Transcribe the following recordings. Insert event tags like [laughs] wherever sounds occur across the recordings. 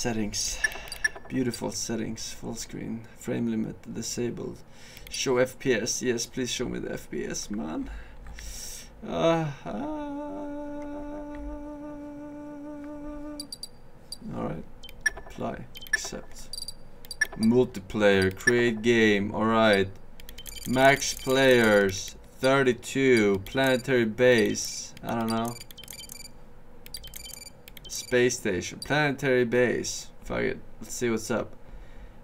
settings. Beautiful settings. Full screen. Frame limit disabled. Show FPS. Yes, please show me the FPS, man. Uh, uh, Alright. Apply. Accept. Multiplayer. Create game. Alright. Max players. 32. Planetary base. I don't know. Space station. Planetary base. Fuck it. Let's see what's up.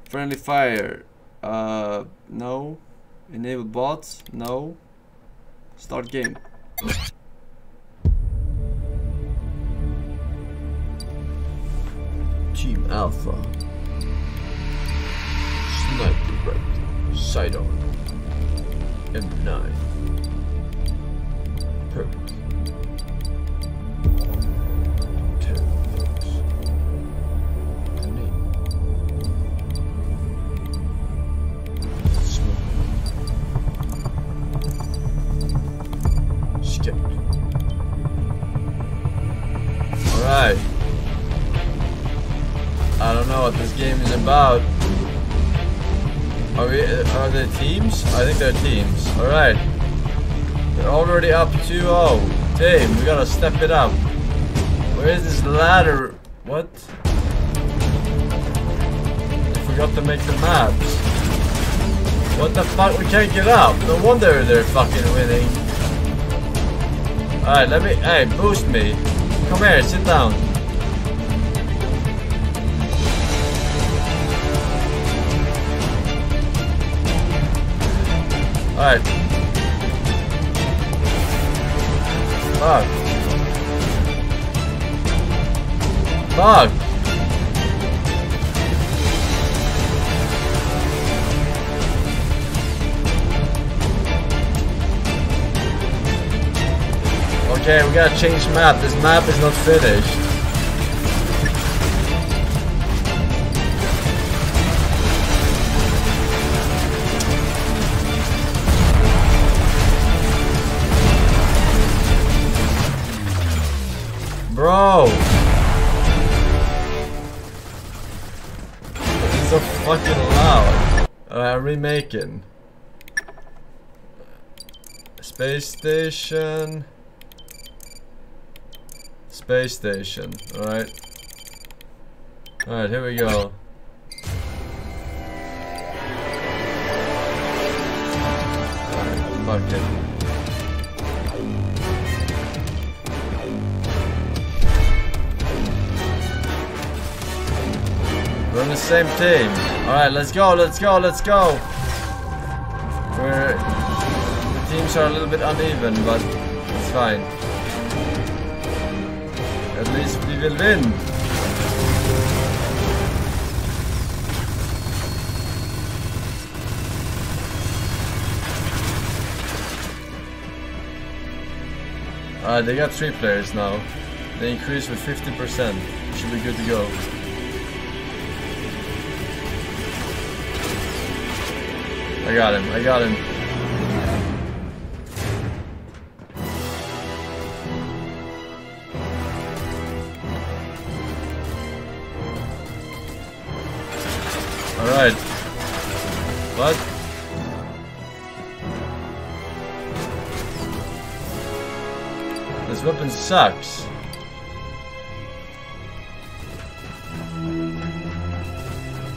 Friendly fire. Uh, no. Enable bots. No. Start game. Team Alpha. Sniper rifle. Sidearm. M9. Perfect. About. Are we? Are they teams? I think they're teams. All right. They're already up 2-0. Team, we gotta step it up. Where is this ladder? What? I forgot to make the maps. What the fuck? We can't get up. No wonder they're fucking winning. Alright, let me. Hey, boost me. Come here, sit down. Alright. Fuck. Fuck. Okay, we gotta change map. This map is not finished. Is so fucking loud. Alright, remaking. Space station. Space station. Alright. Alright, here we go. Fuck it. We're on the same team. Alright, let's go, let's go, let's go. We're the teams are a little bit uneven, but it's fine. At least we will win. Alright, they got three players now. They increased with 50%. Should be good to go. I got him, I got him. Alright. What? This weapon sucks.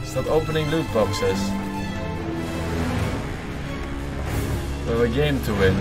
Stop opening loot boxes. We have a game to win.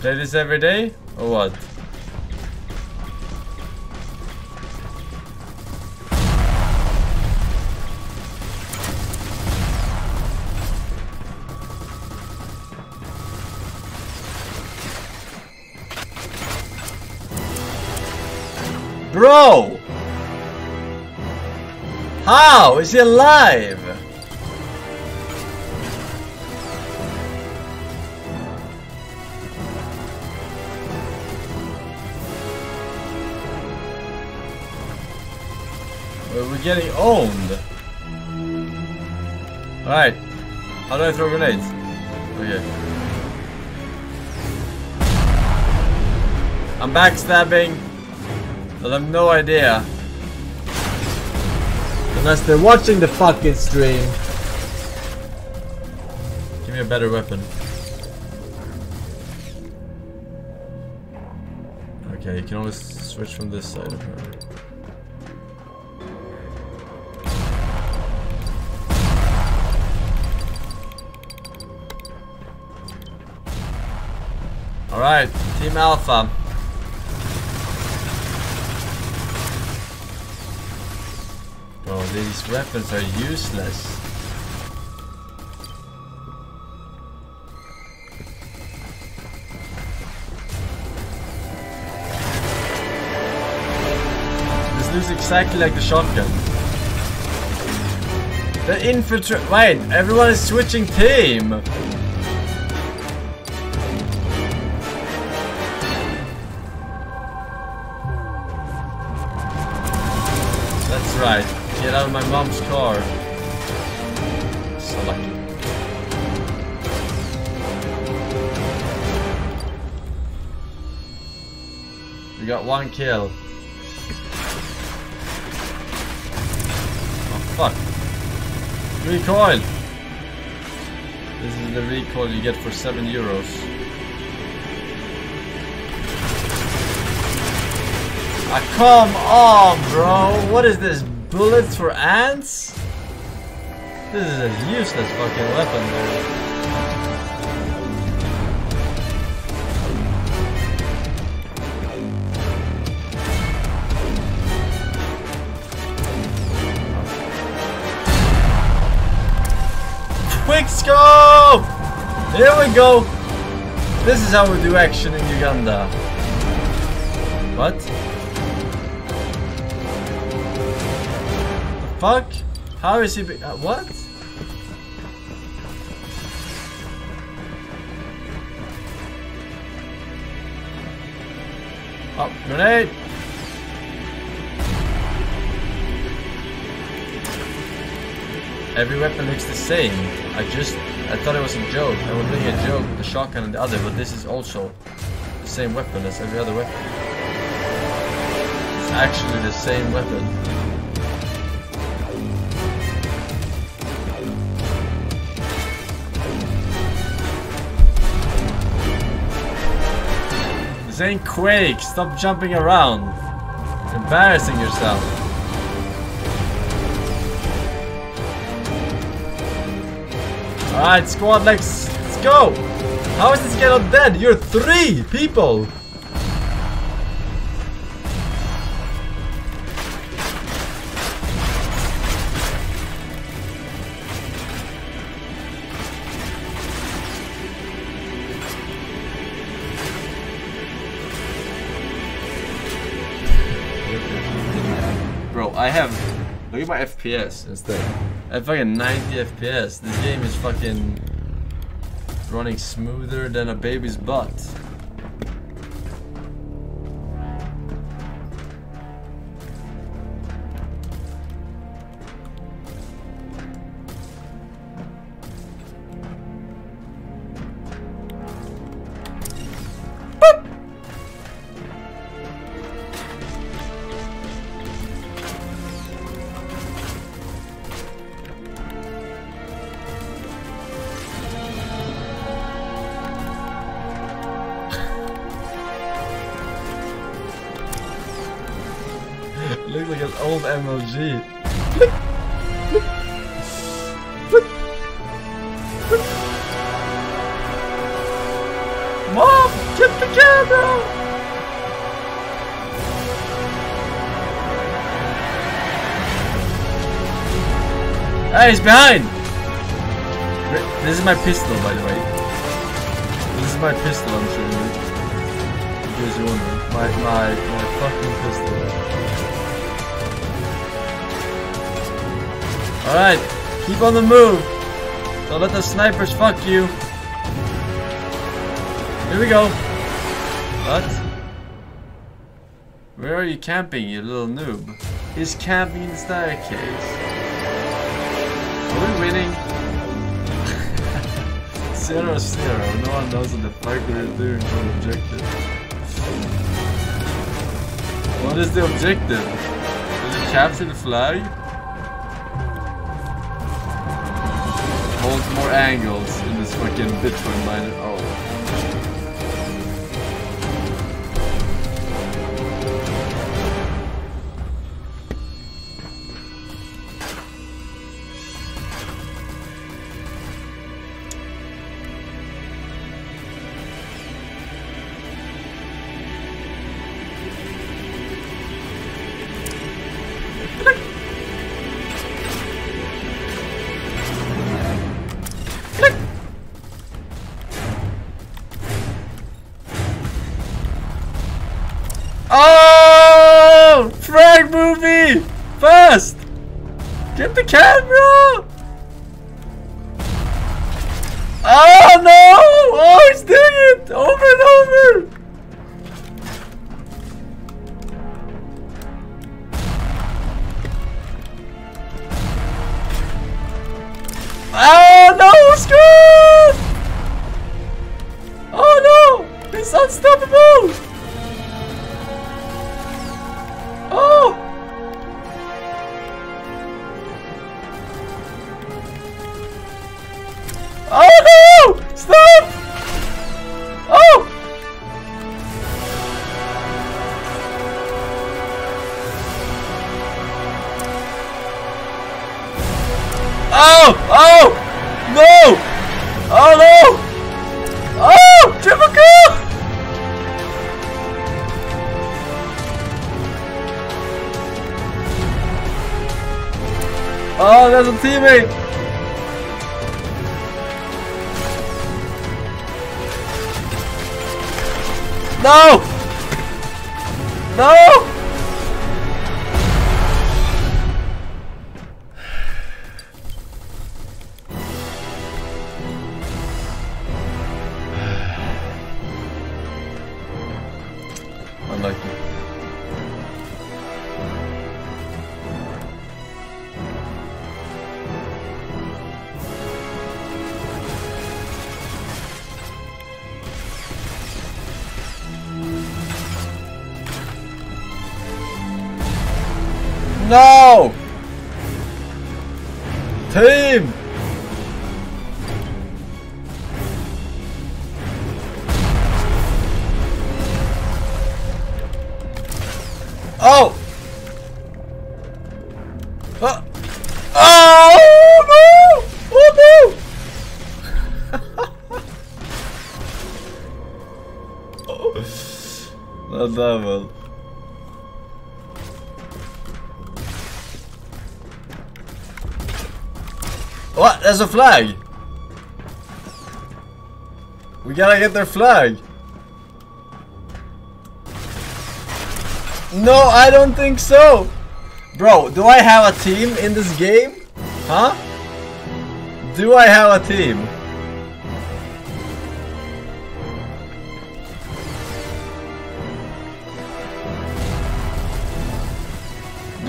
Play this every day? Or what? Bro! How is he alive? We're getting owned. Alright. How do I throw grenades? Okay. I'm backstabbing. But I have no idea. Unless they're watching the fucking stream. Give me a better weapon. Okay, you can always switch from this sidearm. Alright, Team Alpha. These weapons are useless. This looks exactly like the shotgun. The infiltrate. Wait, everyone is switching team. That's right. Get out of my mom's car. Lucky. We got one kill. Oh fuck. Recoil! This is the recoil you get for 7 euros. Ah, come on, bro! What is this? Bullets for ants? This is a useless fucking weapon. [laughs] Quick scope! Here we go! This is how we do action in Uganda. What? Fuck? How is he uh, what? Oh, grenade! Every weapon looks the same. I just, I thought it was a joke. I was doing a joke with the shotgun and the other, but this is also the same weapon as every other weapon. It's actually the same weapon. Ain't Quake. Stop jumping around. Embarrassing yourself. Alright, squad, let's, let's go! How is this guy not dead? You're three people! At my FPS instead. Have fucking 90 FPS. This game is fucking running smoother than a baby's butt. Looks like an old MLG. Mom, get the camera! Hey, he's behind! This is my pistol, by the way. This is my pistol, I'm showing you. In case you're wondering. My, my, my fucking pistol. Alright, keep on the move. Don't let the snipers fuck you. Here we go. What? Where are you camping, you little noob? He's camping in the staircase. Are we winning? [laughs] zero zero. No one knows what the fuck we're doing for the objective. What is the objective? Is it capture the flag? Angles in this fucking Bitcoin miner. Oh. 10, bro! There's a teammate! No! No! [sighs] Unlucky. No! Team! Oh! Uh, oh no! [laughs] Oh no! Not that well. What? There's a flag! We gotta get their flag! No, I don't think so! Bro, do I have a team in this game? Huh? Do I have a team?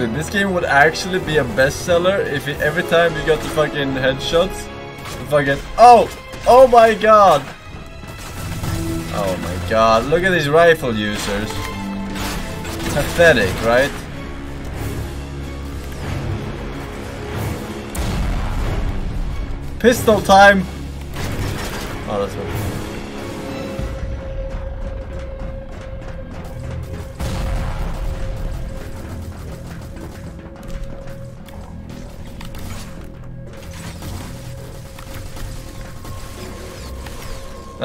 Dude, this game would actually be a bestseller if it, every time you got the fucking headshots, the fucking oh, oh my god, oh my god, look at these rifle users, pathetic, right? Pistol time. Oh, that's what.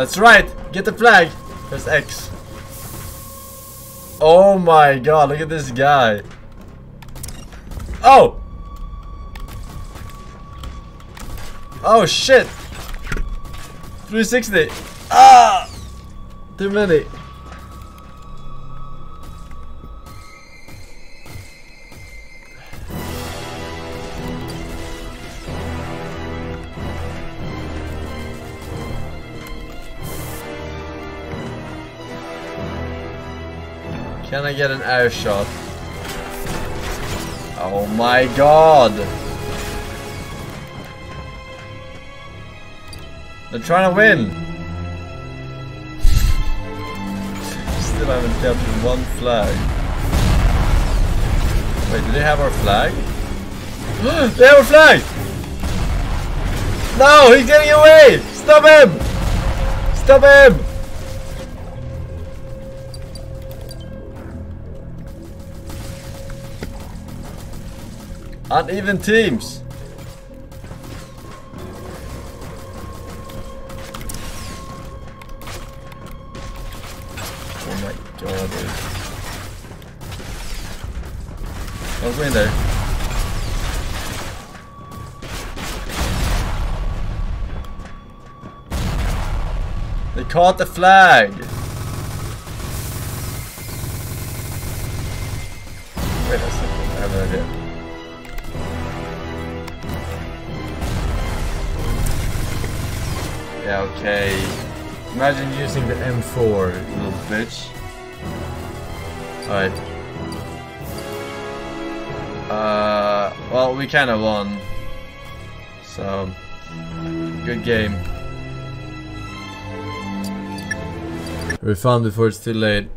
That's right. Get the flag. Press X. Oh my god, look at this guy. Oh! Oh shit! 360. Ah! Too many. I get an air shot? Oh my god! They're trying to win! Still haven't captured one flag. Wait, do they have our flag? [gasps] they have a flag! No, he's getting away! Stop him! Stop him! Uneven teams. Oh my god. dude. Don't go in there. They caught the flag. Yeah, okay. Imagine using the M4, little bitch. Alright. Uh, well, we kind of won. So, good game. We found before it's too late.